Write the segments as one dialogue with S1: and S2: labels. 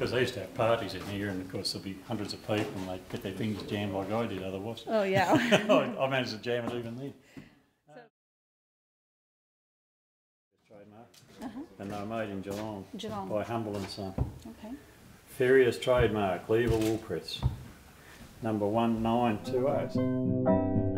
S1: Because they used to have parties in here, and of course there'd be hundreds of people, and they'd get their fingers jammed like I did otherwise.
S2: Oh, yeah.
S1: I managed to jam it even then. Trademark. Uh-huh. And they were made in Geelong
S2: Geelong.
S1: by Humble and Son.
S2: Okay.
S1: Ferrier's trademark, Lever Wool Press. Number 1920.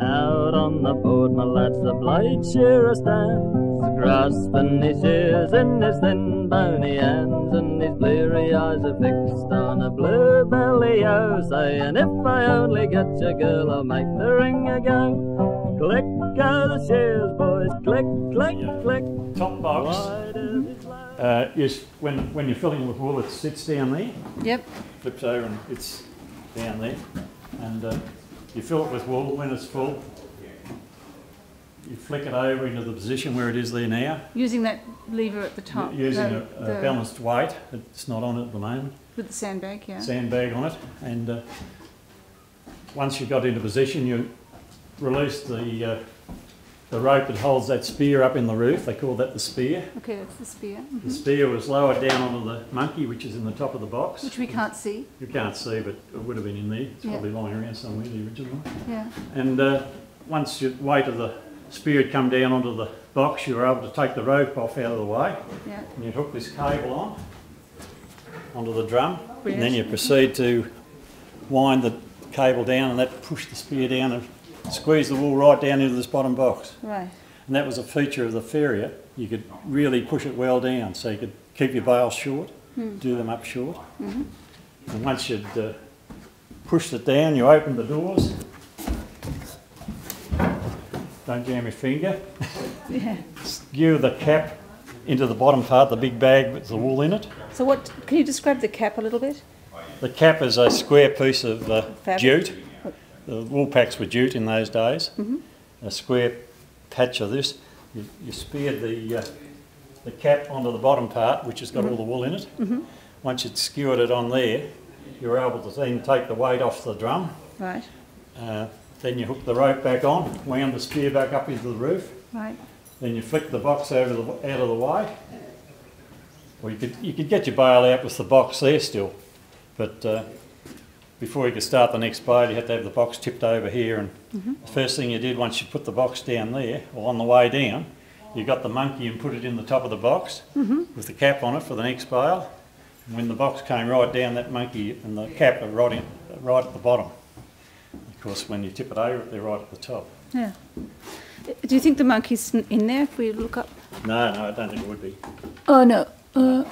S3: Out on the board, my lads, the blade shearer stands, grasping his shears in his thin bony hands, and his bleary eyes are fixed on a blue belly o, saying, If I only get your girl, I'll make the ring a go. Click go the shears, boys, click, click,
S1: Yeah.
S3: click.
S1: Top box.
S3: Wide is.
S1: Uh, is when, when you're filling with wool, it sits down there,
S2: Yep.
S1: flips over and it's down there. And uh, you fill it with wool when it's full. You flick it over into the position where it is there now,
S2: Using that lever at the top.
S1: using
S2: the,
S1: a, a
S2: the-
S1: balanced weight. It's not on it at the moment.
S2: With the sandbag, yeah.
S1: Sandbag on it. And uh, once you've got into position, you release the, uh, the rope that holds that spear up in the roof. They call that the spear.
S2: Okay, that's the spear,
S1: The spear was lowered down onto the monkey, which is in the top of the box.
S2: which we can't see.
S1: You can't see, but it would have been in there. It's
S2: Yeah.
S1: probably lying around somewhere, the original one.
S2: Yeah.
S1: And uh, once the weight of the spear had come down onto the box, you were able to take the rope off out of the way,
S2: Yeah.
S1: and you'd hook this cable on onto the drum, and then you proceed to wind the cable down, and that pushed the spear down and squeeze the wool right down into this bottom box.
S2: Right.
S1: And that was a feature of the Ferrier. You could really push it well down, so you could keep your bales short, do them up short. And once you'd uh, pushed it down, you opened the doors. Don't jam your finger.
S2: Yeah.
S1: Skew the cap into the bottom part, the big bag with the wool in it.
S2: So what? Can you describe the cap a little bit?
S1: The cap is a square piece of uh, jute. The wool packs were jute in those days. A square patch of this. You, you speared the, uh, the cap onto the bottom part, which has got all the wool in it. Once you'd skewered it on there, you were able to then take the weight off the drum.
S2: Right.
S1: Uh, then you hook the rope back on, wound the spear back up into the roof.
S2: Right.
S1: Then you flick the box over the, out of the way. Or you could, you could get your bale out with the box there still. But uh, before you could start the next bale, you had to have the box tipped over here. And the first thing you did once you put the box down there, or on the way down, you got the monkey and put it in the top of the box with the cap on it for the next bale. And when the box came right down, that monkey and the cap are right, in, right at the bottom. Of course, when you tip it over, they're right at the top.
S2: Yeah. Do you think the monkey's in there if we look up?
S1: No, no, I don't think it would be.
S2: Oh, no. Uh,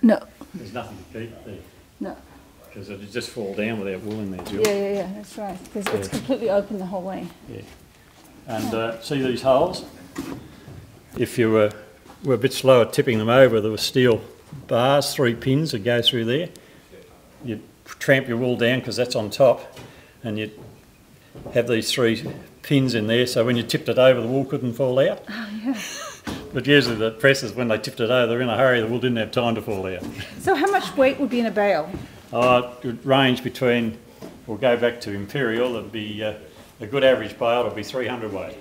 S2: no.
S1: There's nothing to keep there.
S2: No.
S1: Because it'd just fall down without wool in there, Jill.
S2: Yeah, yeah, yeah. That's right. Because it's completely open the whole way.
S1: Yeah. And uh, see these holes? If you were, were a bit slow at tipping them over, there were steel bars, three pins that go through there. You'd tramp your wool down because that's on top, and you'd have these three pins in there, so when you tipped it over, the wool couldn't fall out.
S2: Oh, yeah.
S1: But usually the presses, when they tipped it over, they're in a hurry, the wool didn't have time to fall out.
S2: So how much weight would be in a bale?
S1: Uh, it would range between, we'll go back to Imperial, it'd be, uh, a good average bale it would be 300 weight.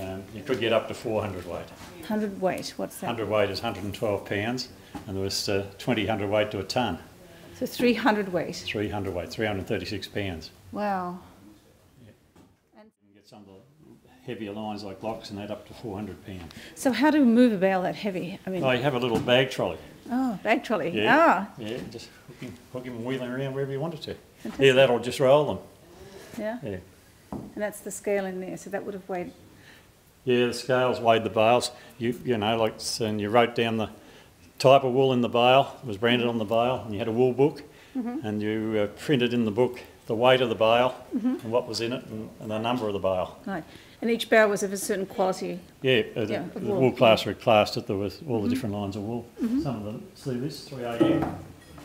S1: Um, you could get up to 400 weight.
S2: 100 weight. What's that?
S1: 100 weight is 112 pounds, and there was uh, 20 hundred weight to a tonne.
S2: So 300 weight.
S1: 300 weight, 336 pounds.
S2: Wow.
S1: You can get some of the heavier lines like locks and that up to 400 pounds.
S2: So how do we move a bale that heavy? I mean,
S1: Oh, you have a little bag trolley.
S2: oh, bag trolley.
S1: Yeah.
S2: Ah,
S1: Yeah, just hook him, hook him and wheel him around wherever you wanted to.
S2: Fantastic.
S1: Yeah, that'll just roll them.
S2: yeah.
S1: Yeah.
S2: And that's the scale in there. So that would have weighed.
S1: Yeah, the scales weighed the bales. You you know, like and you wrote down the type of wool in the bale. It was branded on the bale, and you had a wool book, and you uh, printed in the book the weight of the bale and what was in it and, and the number of the bale.
S2: Right. And each bale was of a certain quality.
S1: Yeah, uh,
S2: Yeah,
S1: the,
S2: of
S1: the
S2: wool.
S1: wool classer had classed it. There was all the different lines of wool. Some of them see this three a.m.,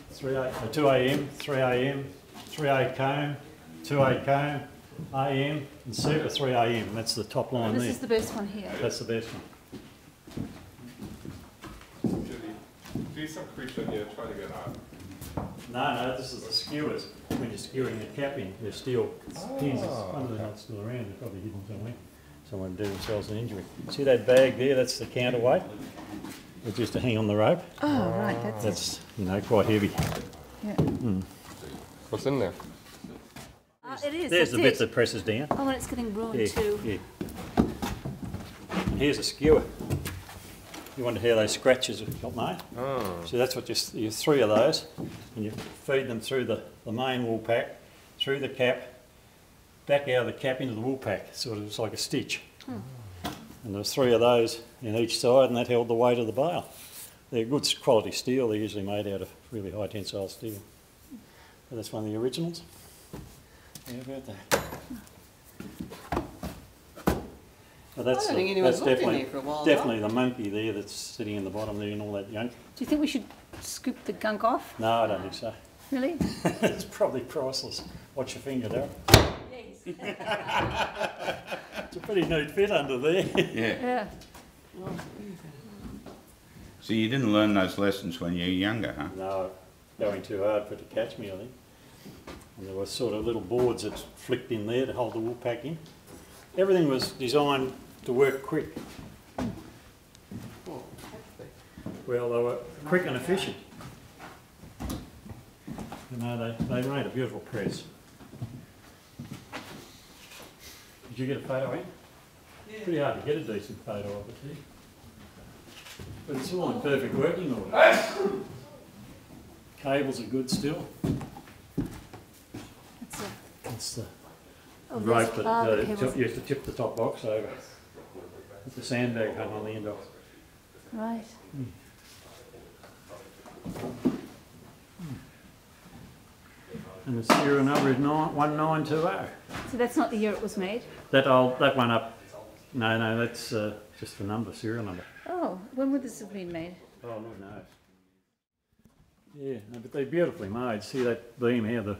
S1: three a, uh, two a.m., three a.m., three a comb, two a comb, a.m. and super three a.m. That's the top line
S2: This
S1: there.
S2: is the best one here.
S1: That's the best one.
S4: Judy, do some creature here, try to get out.
S1: No, no, this is the skewers. When you're skewering the cap in, they're steel pins. One of them not still around, they're probably hidden somewhere. Someone did themselves an injury. See that bag there? That's the counterweight. It's just to hang on the rope.
S2: Oh, right, that's it.
S1: That's, you know, quite heavy.
S2: Yeah.
S4: What's in there?
S2: Ah, it is,
S1: There's the
S2: that's
S1: bit
S2: it.
S1: that presses down.
S2: Oh, and it's getting ruined
S1: Yeah,
S2: too.
S1: yeah. Here's a skewer. You want to hear those scratches if you've got made?
S4: Oh.
S1: So that's what you, you three of those, and you feed them through the, the main wool pack, through the cap, back out of the cap into the wool pack, sort of it's like a stitch. Hmm. And there's three of those in each side, and that held the weight of the bale. They're good quality steel. They're usually made out of really high tensile steel. But that's one of the originals. How about that? But that's,
S5: I don't think anyone's
S1: that's
S5: looked in
S1: definitely,
S5: there for a while, though.
S1: definitely the monkey there that's sitting in the bottom there and all that junk.
S2: Do you think we should scoop the gunk off?
S1: No, I don't think so. Ah.
S2: Really?
S1: it's probably priceless. Watch your finger, Daryl. it's a pretty neat fit under there.
S6: Yeah.
S2: Yeah.
S6: So you didn't learn those lessons when you were younger, huh?
S1: no, going too hard for it to catch me, I think. And there were sort of little boards that flicked in there to hold the wool pack in. Everything was designed to work quick. Well, they were quick and efficient. You know, they, they made a beautiful press. Did you get a photo in? Pretty hard to get a decent photo of it here. But it's all in perfect working order. Cables are good still.
S2: That's a,
S1: It's the
S2: oh,
S1: rope that uh,
S2: the
S1: tip-
S2: cables.
S1: you used to tip the top box over. The sandbag hung on the end of it.
S2: Right.
S1: And the serial number is nine, one nine two oh.
S2: So that's not the year it was made?
S1: That old, that one up, no, no, that's uh, just the number, serial number.
S2: Oh, when would this have been made?
S1: Oh, Lord knows. Yeah, no, but they're beautifully made. See that beam here, the,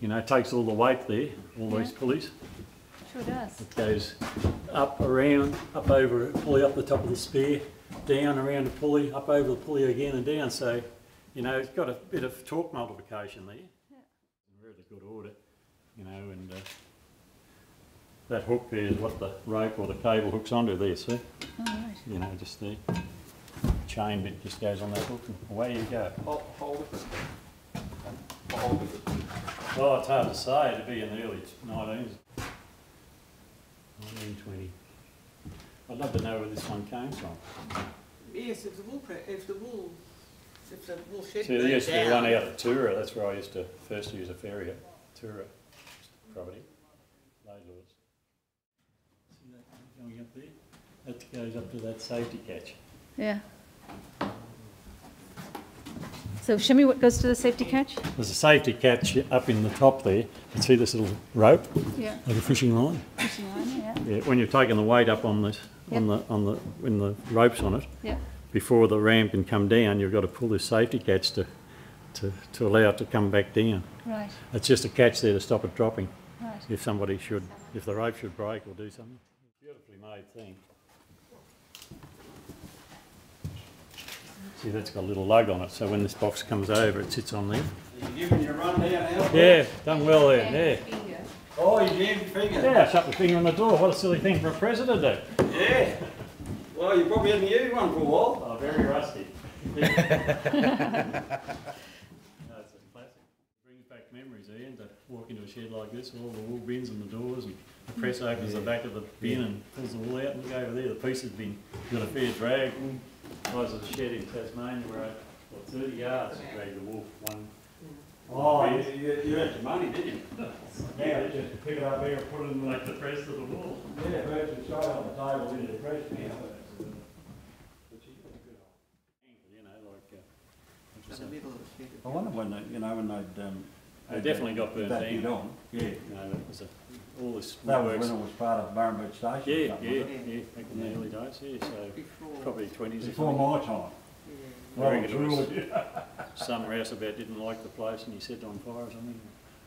S1: you know, it takes all the weight there, all these pulleys.
S2: Sure does.
S1: It goes up, around, up over a pulley, up the top of the spear, down around the pulley, up over the pulley again and down. So, you know, it's got a bit of torque multiplication there.
S2: Yeah.
S1: In really good order, you know, and uh, that hook there is what the rope or the cable hooks onto there, see?
S2: Oh, right.
S1: You know, just the chain bit just goes on that hook and away you go.
S4: Hold, how old is it? How old is it?
S1: Oh, it's hard to say. It'd be in the early 19s. 1920. I'd love to know where this one came from.
S5: Yes, if the wool, pre- if the wool, if the wool shed
S1: See, there
S5: burnt
S1: used to be one out at Tura. That's where I used to first use a Ferrier at Tura property. Load. See that going up there? That goes up to that safety catch.
S2: Yeah. So show me what goes to the safety catch?
S1: There's a safety catch up in the top there. You see this little rope,
S2: Yeah.
S1: like a fishing line?
S2: Fishing line, yeah.
S1: Yeah, when you're taking the weight up on the, on the, on the, when the rope's on it,
S2: Yeah.
S1: before the ram can come down, you've got to pull this safety catch to, to, to allow it to come back down.
S2: Right,
S1: It's just a catch there to stop it dropping
S2: right.
S1: if somebody should, if the rope should break or do something. Beautifully made thing. See, that's got a little lug on it, so when this box comes over, it sits on there.
S7: You giving your run down now?
S1: Yeah, done well there, yeah.
S7: Oh, you jammed your finger?
S1: Yeah, shut the finger on the door. What a silly thing for a president to do.
S7: Yeah. Well, you probably hadn't used one for a while.
S1: Oh, very rusty. no, it's a classic. Brings back memories, eh, Ian, to walk into a shed like this, with all the wool bins and the doors, and the press opens the back of the bin and pulls the wool out, and look over there, the piece has been got a fair drag. Mm. Size of the shed in Tasmania, where I, what, thirty yards to drag the wolf one.
S7: Oh, you, you, you had some money, didn't you?
S1: Yeah, just pick it up here and put it in like the press of the wool.
S7: Yeah, birds and shot on the table into the press now.
S1: You know, like, uh, what you
S5: In
S1: say.
S5: the middle of the shed.
S7: I wonder when they, you know, when they'd, um.
S1: They definitely got burnt
S7: that
S1: down.
S7: bit on. Yeah.
S1: You know, that was a, all this
S7: That was when it was part of Burrenbridge Station or
S1: Yeah,
S7: something,
S1: yeah,
S7: was it?
S1: yeah, back in the early days, yeah, so
S5: Before.
S1: probably twenties
S7: Before my time.
S5: Yeah.
S1: I
S7: Well,
S1: reckon it was
S7: really.
S1: some rouseabout didn't like the place and he set it on fire or something.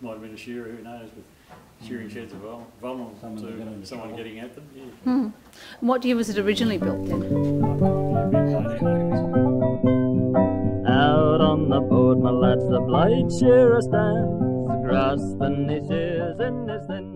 S1: Might have been a shearer, who knows, but shearing sheds are vul- vulnerable
S7: Someone will get
S1: to
S7: into
S1: someone
S7: trouble.
S1: getting at them, yeah.
S2: Hmm. What year was it originally built then?
S3: Out on the board, my lads, the blade shearer stands, grasping his shears in his thin